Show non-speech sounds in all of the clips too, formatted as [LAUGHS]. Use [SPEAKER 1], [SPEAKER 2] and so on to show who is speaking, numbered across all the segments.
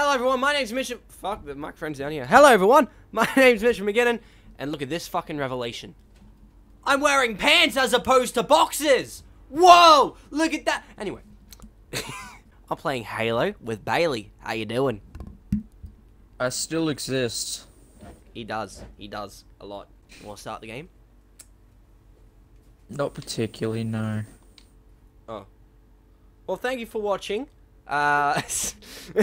[SPEAKER 1] Hello everyone, my name's Mitch. Fuck, the microphone's down here. Hello everyone, [LAUGHS] my name's Mitch McGuinnen, and look at this fucking revelation. I'm wearing pants as opposed to boxes. Whoa, look at that. Anyway, [LAUGHS] I'm playing Halo with Bailey. How you doing?
[SPEAKER 2] I still exist.
[SPEAKER 1] He does. He does a lot. You want to start the game?
[SPEAKER 2] Not particularly, no.
[SPEAKER 1] Oh. Well, thank you for watching. Uh. [LAUGHS]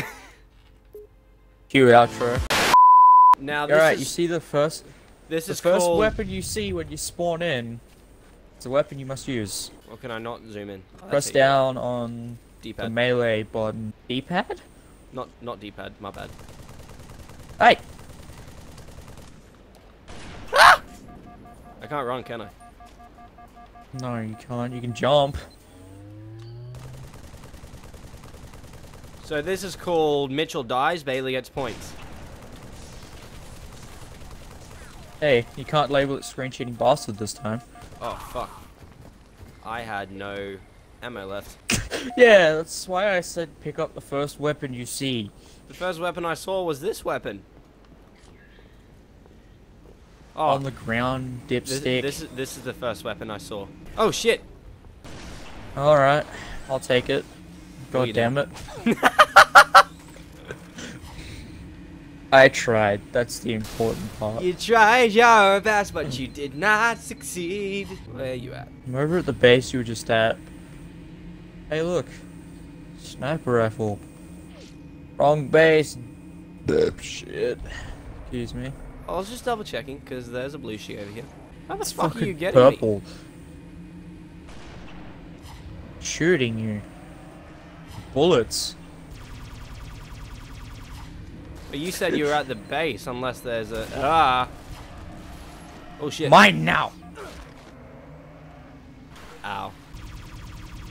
[SPEAKER 2] Cue outro.
[SPEAKER 1] now this
[SPEAKER 2] Alright,
[SPEAKER 1] is
[SPEAKER 2] you see the first
[SPEAKER 1] this
[SPEAKER 2] the
[SPEAKER 1] is
[SPEAKER 2] first
[SPEAKER 1] called.
[SPEAKER 2] weapon you see when you spawn in. It's a weapon you must use.
[SPEAKER 1] Or can I not zoom in? Oh,
[SPEAKER 2] Press down on the melee button. D-pad?
[SPEAKER 1] Not not D-pad. My bad.
[SPEAKER 2] Hey!
[SPEAKER 1] I can't run, can I?
[SPEAKER 2] No, you can't. You can jump.
[SPEAKER 1] So this is called Mitchel dies, Bailey gets points.
[SPEAKER 2] Hey, you can't label it screen cheating bastard this time.
[SPEAKER 1] Oh fuck. I had no ammo left. [LAUGHS]
[SPEAKER 2] yeah, that's why I said pick up the first weapon you see.
[SPEAKER 1] The first weapon I saw was this weapon. Oh,
[SPEAKER 2] On the ground,
[SPEAKER 1] this,
[SPEAKER 2] dipstick.
[SPEAKER 1] this is this is the first weapon I saw. Oh shit!
[SPEAKER 2] Alright, I'll take it.
[SPEAKER 1] No,
[SPEAKER 2] God damn it. [LAUGHS] I tried. That's the important part.
[SPEAKER 1] You tried your best, but you did not succeed. Where are you at?
[SPEAKER 2] I'm over at the base you were just at. Hey, look. Sniper rifle. Wrong base. Shit. Excuse me.
[SPEAKER 1] I was just double checking because there's a blue sheet over here. How the
[SPEAKER 2] It's
[SPEAKER 1] fuck are you
[SPEAKER 2] fucking
[SPEAKER 1] getting me?
[SPEAKER 2] purple. Shooting you. Bullets.
[SPEAKER 1] But you said you were at the base, unless there's a ah. Oh shit!
[SPEAKER 2] Mine now.
[SPEAKER 1] Ow!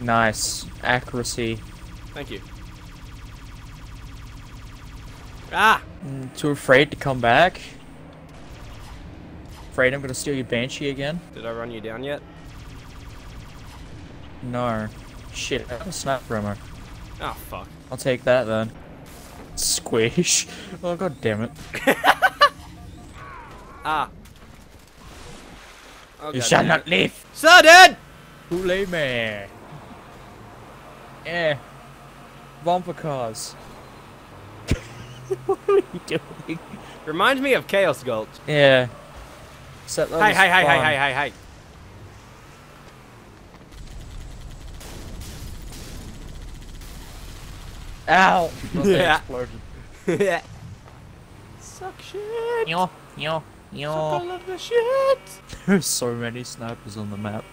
[SPEAKER 2] Nice. Accuracy.
[SPEAKER 1] Thank you. Ah!
[SPEAKER 2] Mm, too afraid to come back. Afraid I'm gonna steal your banshee again?
[SPEAKER 1] Did I run you down yet?
[SPEAKER 2] No. Shit, I have a sniper.
[SPEAKER 1] Oh fuck!
[SPEAKER 2] I'll take that then. Squish. Oh god damn it. [LAUGHS]
[SPEAKER 1] Ah! Oh,
[SPEAKER 2] you
[SPEAKER 1] God
[SPEAKER 2] shall not
[SPEAKER 1] it.
[SPEAKER 2] live!
[SPEAKER 1] Sudden!
[SPEAKER 2] Kool-Aid man. Eh. Bumper cars. what are you doing?
[SPEAKER 1] Reminds me of Chaos Gulch.
[SPEAKER 2] Yeah. That
[SPEAKER 1] Hey, hey, hey, hey, hey, hey, hey!
[SPEAKER 2] Ow! [LAUGHS]
[SPEAKER 1] Yeah.
[SPEAKER 2] Exploded.
[SPEAKER 1] Yeah. Suck shit.
[SPEAKER 2] Yo, yo,
[SPEAKER 1] Suck
[SPEAKER 2] yo.
[SPEAKER 1] all of the shit. [LAUGHS]
[SPEAKER 2] There's so many snipers on the map.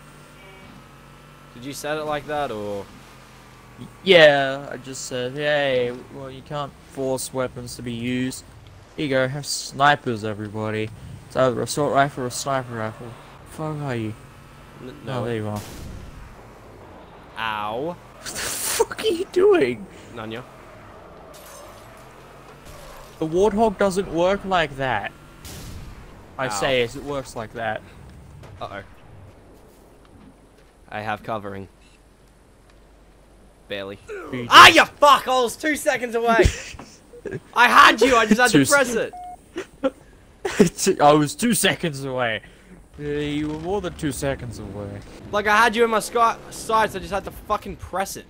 [SPEAKER 1] Did you set it like that or?
[SPEAKER 2] Yeah, I just said, hey, well, you can't force weapons to be used. Here you go, have snipers, everybody. It's either a assault rifle or a sniper rifle. Fuck are you?
[SPEAKER 1] N-
[SPEAKER 2] No,
[SPEAKER 1] no.
[SPEAKER 2] there you are.
[SPEAKER 1] Ow.
[SPEAKER 2] What the fuck are you doing?
[SPEAKER 1] Nanya.
[SPEAKER 2] The warthog doesn't work like that. I
[SPEAKER 1] Ow.
[SPEAKER 2] say as it works like that.
[SPEAKER 1] Uh oh. I have covering. Barely. Ah, you fuck! I was two seconds away. [LAUGHS] I had you. I just had
[SPEAKER 2] Two
[SPEAKER 1] to press it. [LAUGHS]
[SPEAKER 2] I was two seconds away. You were more than two seconds away.
[SPEAKER 1] Like I had you in my sky sights. I just had to fucking press it.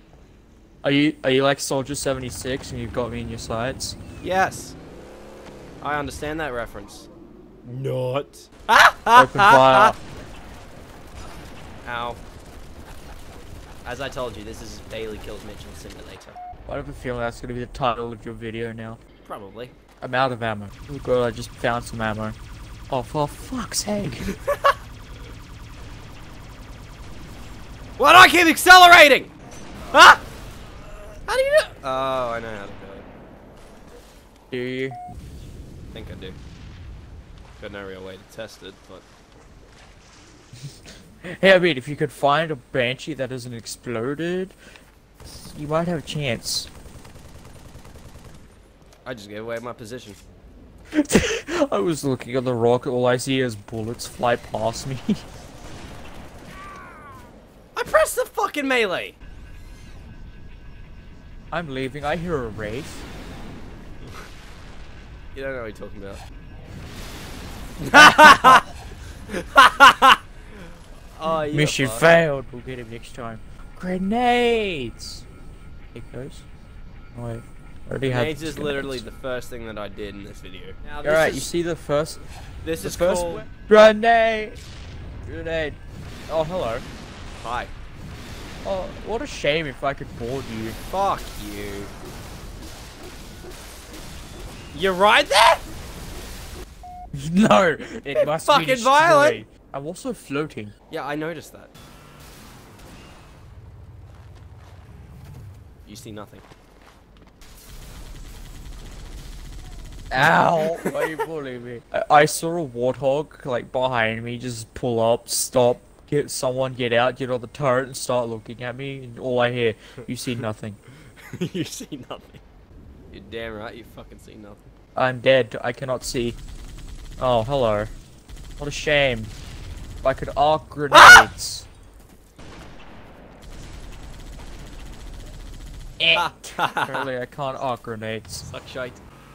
[SPEAKER 2] Are you are you like Soldier 76 and you've got me in your sights?
[SPEAKER 1] Yes. I understand that reference. Not. Ah! [LAUGHS]
[SPEAKER 2] Open fire.
[SPEAKER 1] Ow. As I told you, this is Bailey Kills Mitchel Simulator.
[SPEAKER 2] I have a feeling that's gonna be the title of your video now.
[SPEAKER 1] Probably.
[SPEAKER 2] I'm out of ammo. Oh god, I just found some ammo. Oh, for fuck's sake. [LAUGHS]
[SPEAKER 1] Why do I keep accelerating? Ah! How do you do? Oh, I know how to do it.
[SPEAKER 2] Do you?
[SPEAKER 1] I think I do. Got no real way to test it, but [LAUGHS]
[SPEAKER 2] Hey, I mean, if you could find a Banshee that isn't exploded, you might have a chance.
[SPEAKER 1] I just gave away my position. [LAUGHS]
[SPEAKER 2] I was looking at the rocket, all I see is bullets fly past me. [LAUGHS]
[SPEAKER 1] I pressed the fucking melee.
[SPEAKER 2] I'm leaving, I hear a wraith.
[SPEAKER 1] You don't know what you're talking about. [LAUGHS] oh, you
[SPEAKER 2] Mission
[SPEAKER 1] fuck.
[SPEAKER 2] failed. We'll get him next time. Grenades. It goes. Oh, wait. I already had
[SPEAKER 1] Grenades is literally the first thing that I did in this video. Now, this
[SPEAKER 2] Alright,
[SPEAKER 1] is,
[SPEAKER 2] you see the first
[SPEAKER 1] this
[SPEAKER 2] the
[SPEAKER 1] is
[SPEAKER 2] first
[SPEAKER 1] called...
[SPEAKER 2] grenade. Grenade. Oh hello.
[SPEAKER 1] Hi.
[SPEAKER 2] Oh, what a shame if I could board you.
[SPEAKER 1] Fuck you. You're right there? [LAUGHS]
[SPEAKER 2] no, it must
[SPEAKER 1] Fucking
[SPEAKER 2] be destroyed.
[SPEAKER 1] violent.
[SPEAKER 2] I'm also floating.
[SPEAKER 1] Yeah, I noticed that. You see nothing.
[SPEAKER 2] Ow! [LAUGHS] Why are you bullying me? I, I saw a warthog like behind me just pull up, stop, get someone get out, get on the turret and start looking at me and all I hear, you see nothing.
[SPEAKER 1] you see nothing. You're damn right, you fucking see nothing.
[SPEAKER 2] I'm dead, I cannot see. Oh, hello. What a shame. If I could arc grenades. Eh. Apparently I can't arc grenades.
[SPEAKER 1] Suck shite.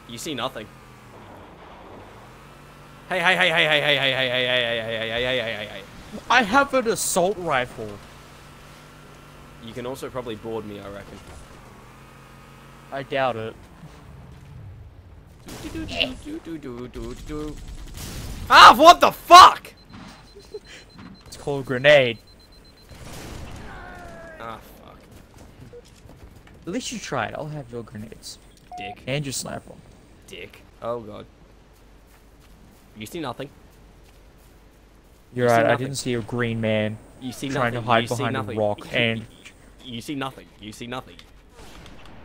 [SPEAKER 1] You see nothing. Hey, hey, hey, hey, hey, hey, hey, hey, hey, hey, hey, hey, hey, hey, hey, hey, hey.
[SPEAKER 2] I have an assault rifle.
[SPEAKER 1] You can also probably board me, I reckon.
[SPEAKER 2] I doubt it. [LAUGHS]
[SPEAKER 1] Ah, what the fuck?
[SPEAKER 2] It's called grenade.
[SPEAKER 1] Ah, fuck.
[SPEAKER 2] At least you tried. I'll have your grenades.
[SPEAKER 1] Dick.
[SPEAKER 2] And your sniper.
[SPEAKER 1] Dick. Oh, God. You see nothing.
[SPEAKER 2] You're
[SPEAKER 1] You
[SPEAKER 2] right, I didn't see a green man
[SPEAKER 1] You see
[SPEAKER 2] trying
[SPEAKER 1] nothing.
[SPEAKER 2] to hide
[SPEAKER 1] you
[SPEAKER 2] behind a rock and
[SPEAKER 1] You see nothing. You see nothing.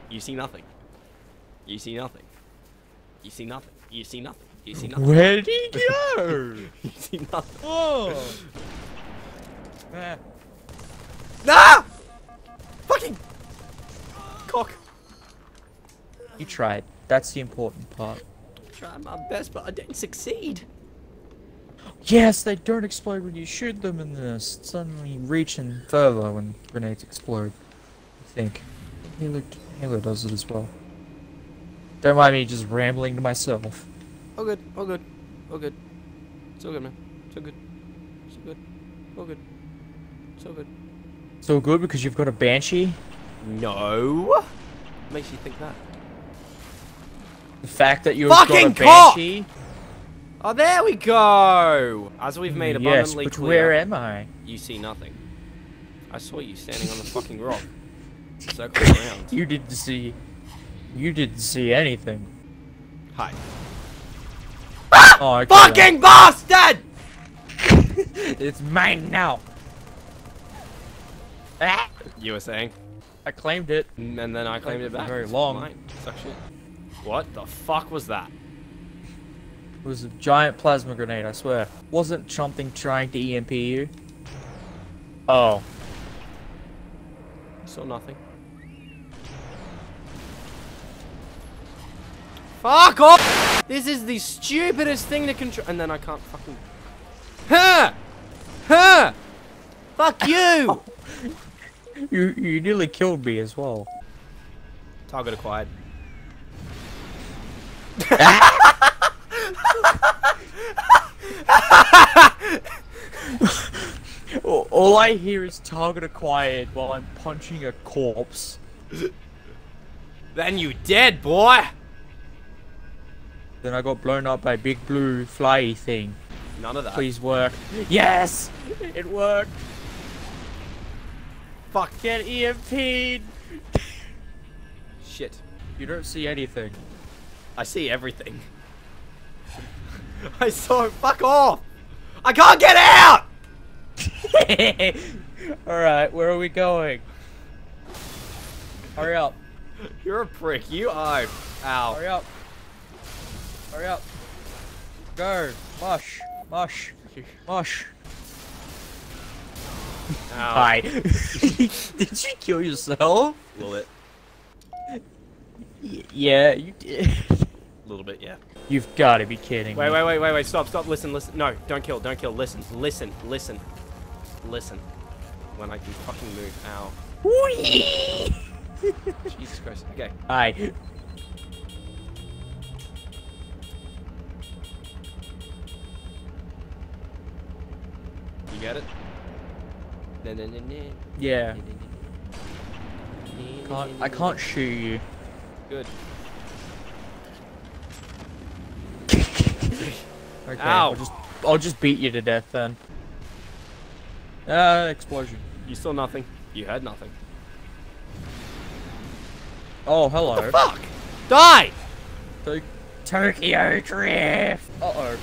[SPEAKER 1] You see nothing. You see nothing. You see nothing. You see nothing. You see nothing.
[SPEAKER 2] Where did he go?
[SPEAKER 1] You see nothing.
[SPEAKER 2] oh. Ah.
[SPEAKER 1] Ah! Fucking cock.
[SPEAKER 2] You tried. That's the important part.
[SPEAKER 1] Tried my best, but I didn't succeed.
[SPEAKER 2] Yes, they don't explode when you shoot them in this. Suddenly reaching further when grenades explode. I think. Halo, Halo does it as well. Don't mind me just rambling to myself.
[SPEAKER 1] All good. All good. All good. So good, man. So good. So good. All good. So good.
[SPEAKER 2] So good because you've got a banshee.
[SPEAKER 1] No. Makes you think that.
[SPEAKER 2] The fact that you've
[SPEAKER 1] Fucking
[SPEAKER 2] got a banshee.
[SPEAKER 1] Oh, there we go. As we've made abundantly yes,
[SPEAKER 2] but
[SPEAKER 1] clear,
[SPEAKER 2] where am I?
[SPEAKER 1] you see nothing. I saw you standing on the fucking rock, [LAUGHS] circling around.
[SPEAKER 2] You didn't see. You didn't see anything.
[SPEAKER 1] Hi.
[SPEAKER 2] Oh, okay,
[SPEAKER 1] Fucking bastard! [LAUGHS]
[SPEAKER 2] It's mine now. Ah!
[SPEAKER 1] You were saying,
[SPEAKER 2] I claimed it.
[SPEAKER 1] and then I claimed it back.
[SPEAKER 2] Very long.
[SPEAKER 1] Suck shit. What the fuck was that?
[SPEAKER 2] It was a giant plasma grenade, I swear. Wasn't something trying to EMP you? Oh.
[SPEAKER 1] Saw nothing. Fuck off! This is the stupidest thing to control. And then I can't fucking. Huh! Huh! Fuck you! [LAUGHS]
[SPEAKER 2] You you nearly killed me as well.
[SPEAKER 1] Target acquired. [LAUGHS] [LAUGHS]
[SPEAKER 2] All I hear is target acquired while I'm punching a corpse.
[SPEAKER 1] Then you dead, boy!
[SPEAKER 2] Then I got blown up by a big blue flyy thing.
[SPEAKER 1] None of that.
[SPEAKER 2] Please work. Yes! It worked!
[SPEAKER 1] Fuck.
[SPEAKER 2] Get EMP'd!
[SPEAKER 1] Shit.
[SPEAKER 2] You don't see anything.
[SPEAKER 1] I see everything. [LAUGHS] I saw it. Fuck off! I can't get out! [LAUGHS]
[SPEAKER 2] Alright, where are we going? Hurry up.
[SPEAKER 1] You're a prick. You are. Ow.
[SPEAKER 2] Hurry up. Hurry up. Go. Mush. Mush. Mush.
[SPEAKER 1] Ow.
[SPEAKER 2] Hi. [LAUGHS] did you kill yourself?
[SPEAKER 1] Little bit.
[SPEAKER 2] Y yeah, you did.
[SPEAKER 1] A little bit, yeah.
[SPEAKER 2] You've got to be kidding
[SPEAKER 1] wait,
[SPEAKER 2] me.
[SPEAKER 1] Wait, wait, wait, wait, Stop, stop. Listen, listen. No, don't kill, don't kill. Listen, listen, listen. Listen. When I can fucking move. Ow. [LAUGHS] Jesus Christ. Okay. Aye. You got it?
[SPEAKER 2] Yeah. Can't, I can't shoot you.
[SPEAKER 1] Good.
[SPEAKER 2] Okay,
[SPEAKER 1] Ow.
[SPEAKER 2] I'll just I'll just beat you to death then. Ah, explosion.
[SPEAKER 1] You saw nothing. You heard nothing.
[SPEAKER 2] Oh, hello.
[SPEAKER 1] Fuck! Die!
[SPEAKER 2] To- Tokyo Drift. Uh oh.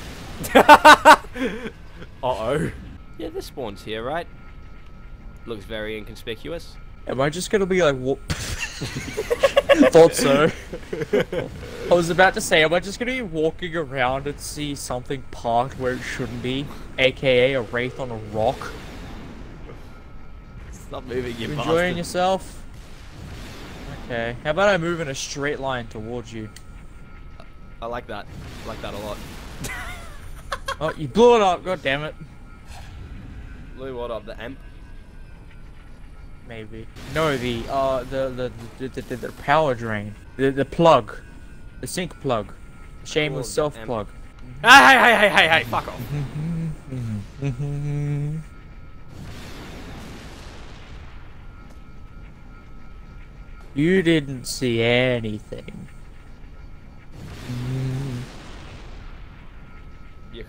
[SPEAKER 2] [LAUGHS]
[SPEAKER 1] Uh-oh. Yeah, this spawn's here, right? Looks very inconspicuous.
[SPEAKER 2] Am I just gonna be like whoop? [LAUGHS] Thought so. I was about to say, am I just gonna be walking around and see something parked where it shouldn't be, aka a wraith on a rock?
[SPEAKER 1] Stop moving, you
[SPEAKER 2] You
[SPEAKER 1] bastard.
[SPEAKER 2] enjoying yourself? Okay. How about I move in a straight line towards you?
[SPEAKER 1] I like that. I like that a lot.
[SPEAKER 2] Oh, you blew it up. God damn it.
[SPEAKER 1] Blew what up? The amp?
[SPEAKER 2] Maybe. No, the uh, the the the, the, the, power drain, the the plug, the sink plug, shameless
[SPEAKER 1] Plug,
[SPEAKER 2] self plug. [LAUGHS]
[SPEAKER 1] Hey, hey, hey, hey, hey, hey, fuck off.
[SPEAKER 2] You didn't see anything.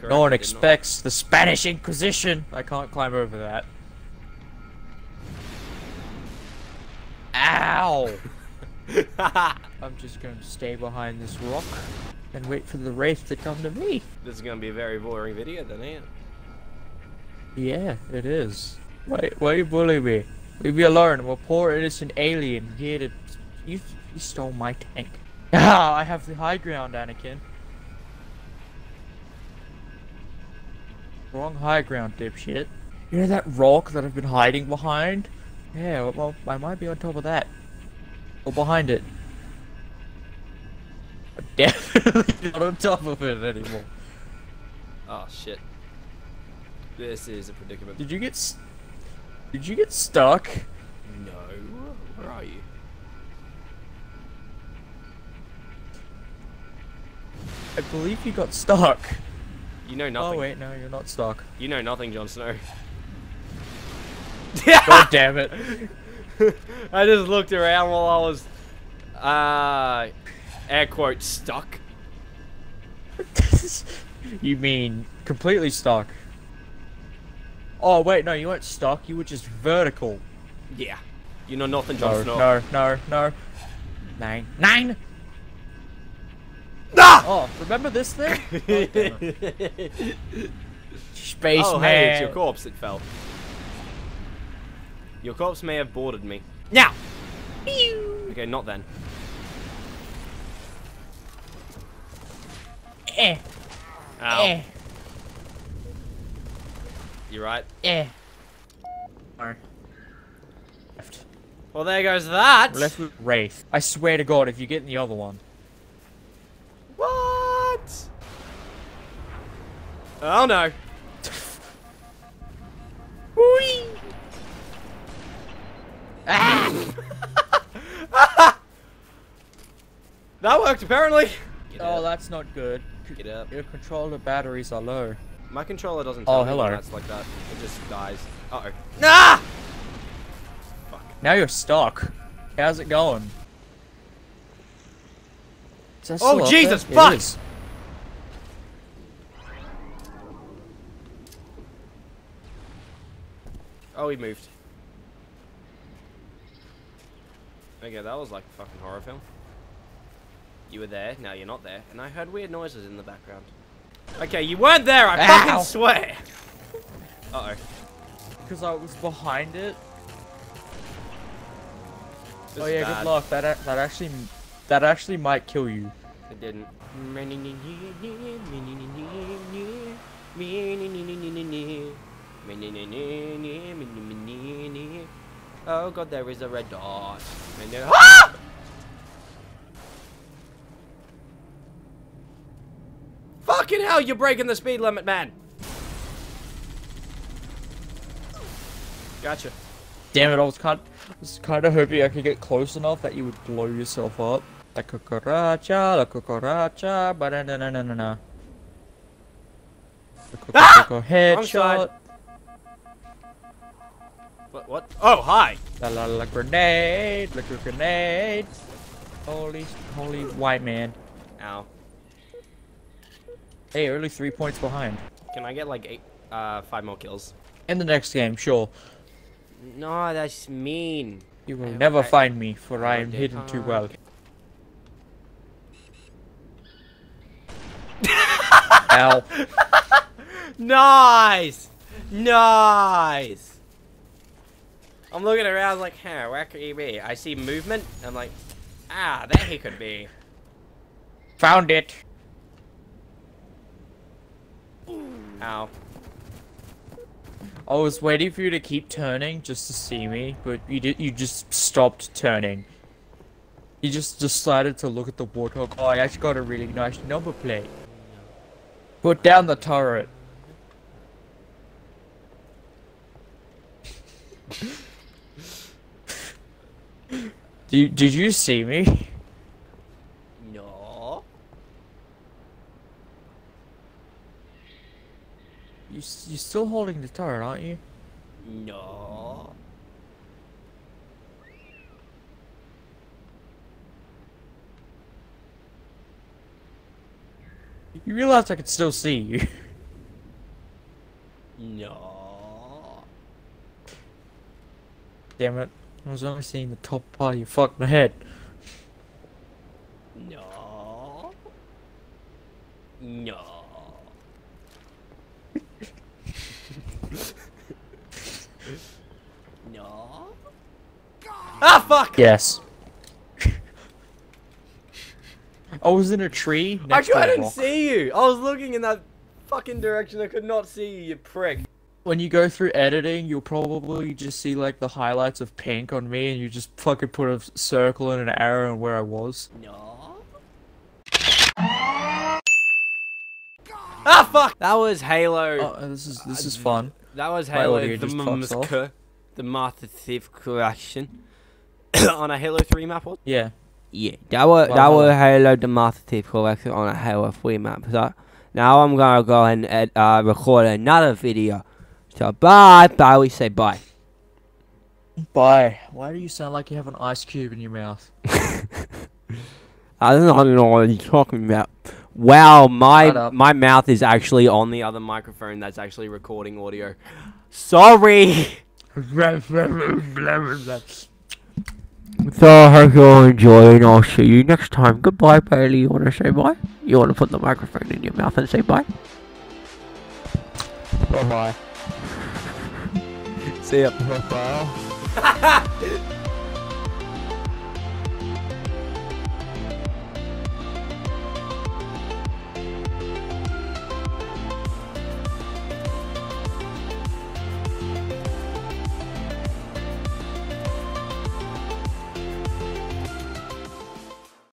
[SPEAKER 1] Correct.
[SPEAKER 2] No one expects the Spanish Inquisition. I can't climb over that. Ow! [LAUGHS] I'm just going to stay behind this rock and wait for the wraith to come to me.
[SPEAKER 1] this is gonna be a very boring video then, ain't it?
[SPEAKER 2] Yeah, it is. Why, why you bully me? Leave me alone. I'm a poor innocent alien here to. You, you stole my tank. Ah, [LAUGHS] I have the high ground, Anakin. Wrong high ground, dipshit. You know that rock that I've been hiding behind? Yeah, well, I might be on top of that. Or behind it. I'm definitely [LAUGHS] not on top of it anymore.
[SPEAKER 1] Oh, shit. This is a predicament.
[SPEAKER 2] Did you get. s- Did you get stuck?
[SPEAKER 1] No. Where are you?
[SPEAKER 2] I believe you got stuck.
[SPEAKER 1] You know oh, nothing.
[SPEAKER 2] Oh wait, no, you're not stuck.
[SPEAKER 1] You know nothing, Jon Snow.
[SPEAKER 2] God [LAUGHS] damn it. [LAUGHS]
[SPEAKER 1] I just looked around while I was, uh, air quote, stuck. [LAUGHS]
[SPEAKER 2] you mean completely stuck? Oh wait, no, you weren't stuck. You were just vertical.
[SPEAKER 1] Yeah. You know nothing, Jon
[SPEAKER 2] No,
[SPEAKER 1] Snow.
[SPEAKER 2] no, no, no. Nine, nine.
[SPEAKER 1] Ah!
[SPEAKER 2] Oh, remember this thing? [LAUGHS] It. Spaceman.
[SPEAKER 1] oh, hey, it's your corpse that fell. Your corpse may have boarded me. Now! Okay, not then.
[SPEAKER 2] Eh,
[SPEAKER 1] Ow.
[SPEAKER 2] eh,
[SPEAKER 1] You right?
[SPEAKER 2] eh. No. Left.
[SPEAKER 1] Well, there goes that.
[SPEAKER 2] Left with Wraith. I swear to God, if you get in the other one.
[SPEAKER 1] What? Oh no. That worked apparently. Get
[SPEAKER 2] Oh,
[SPEAKER 1] up.
[SPEAKER 2] that's not good.
[SPEAKER 1] Get up.
[SPEAKER 2] Your controller batteries are low.
[SPEAKER 1] My controller doesn't
[SPEAKER 2] Oh,
[SPEAKER 1] tell me
[SPEAKER 2] hello.
[SPEAKER 1] that's like that. It just dies. Uh oh. Nah! Fuck.
[SPEAKER 2] Now you're stuck. How's it going?
[SPEAKER 1] Oh, Jesus.
[SPEAKER 2] It
[SPEAKER 1] fuck!
[SPEAKER 2] is.
[SPEAKER 1] Oh, he moved. Okay, that was like a fucking horror film. You were there, now you're not there, and I heard weird noises in the background. Okay, you weren't there, I
[SPEAKER 2] Ow.
[SPEAKER 1] fucking swear! Uh-oh.
[SPEAKER 2] Because I was behind it.
[SPEAKER 1] This
[SPEAKER 2] oh yeah,
[SPEAKER 1] bad.
[SPEAKER 2] good luck. That that actually that actually might kill you.
[SPEAKER 1] It didn't. Oh god, there is a red dot. Ah! Fucking hell, you're breaking the speed limit, man. Gotcha.
[SPEAKER 2] Damn it! I was kind I was kind of hoping I could get close enough that you would blow yourself up. La cucaracha, la cucaracha, ba na na na na na na.
[SPEAKER 1] Ah!
[SPEAKER 2] Headshot.
[SPEAKER 1] What? What? Oh, hi.
[SPEAKER 2] La la la grenade, like a grenade. Holy, holy white man.
[SPEAKER 1] Ow.
[SPEAKER 2] Hey, only three points behind.
[SPEAKER 1] Can I get like eight, uh, five more kills?
[SPEAKER 2] In the next game, sure.
[SPEAKER 1] No, that's mean.
[SPEAKER 2] You will
[SPEAKER 1] I-
[SPEAKER 2] never
[SPEAKER 1] I-
[SPEAKER 2] find me, for I am
[SPEAKER 1] Okay,
[SPEAKER 2] hidden too
[SPEAKER 1] uh,
[SPEAKER 2] well.
[SPEAKER 1] okay. [LAUGHS]
[SPEAKER 2] Ow.
[SPEAKER 1] Nice! Nice! I'm looking around like, huh, where could he be? I see movement. I'm like, ah, there he could be.
[SPEAKER 2] Found it.
[SPEAKER 1] Ow.
[SPEAKER 2] I was waiting for you to keep turning just to see me, but you did. You just stopped turning. You just decided to look at the warthog. Oh, I actually got a really nice number plate. Put down the turret. [LAUGHS] Did, did you see me?
[SPEAKER 1] No.
[SPEAKER 2] You s- you still holding the turret, aren't you?
[SPEAKER 1] No.
[SPEAKER 2] You realize I can still see you. [LAUGHS]
[SPEAKER 1] No.
[SPEAKER 2] Damn it! I was only seeing the top part of your fucking head.
[SPEAKER 1] No. no. Ah, fuck!
[SPEAKER 2] Yes. I was in a tree
[SPEAKER 1] I
[SPEAKER 2] next to a
[SPEAKER 1] couldn't
[SPEAKER 2] rock.
[SPEAKER 1] see you. I was looking in that fucking direction. I could not see you, you prick.
[SPEAKER 2] When you go through editing, you'll probably just see like the highlights of pink on me, and you just fucking put a circle and an arrow on where I was.
[SPEAKER 1] No. Ah, fuck! That was Halo.
[SPEAKER 2] Oh, this is this is fun.
[SPEAKER 1] That was Halo
[SPEAKER 2] audio
[SPEAKER 1] the
[SPEAKER 2] just pops off.
[SPEAKER 1] Mumska, the Master Chief collection [COUGHS] on a Halo 3 map. What?
[SPEAKER 2] Yeah.
[SPEAKER 1] Yeah, that was
[SPEAKER 2] Well,
[SPEAKER 1] that was
[SPEAKER 2] on.
[SPEAKER 1] Halo the Master Chief collection on a Halo 3 map. So now I'm gonna go and uh, record another video. So bye, bye. We say bye.
[SPEAKER 2] Bye. Why do you sound like you have an ice cube in your mouth? [LAUGHS]
[SPEAKER 1] I don't know what you're talking about. Wow, my my mouth is actually on the other microphone that's actually recording audio. Sorry. [LAUGHS] [LAUGHS] So I hope you all enjoy and I'll see you next time. Goodbye, Bailey. You wanna say bye? You wanna put the microphone in your mouth and say bye?
[SPEAKER 2] Bye bye. [LAUGHS]
[SPEAKER 1] See ya.
[SPEAKER 2] Bye bye. [LAUGHS]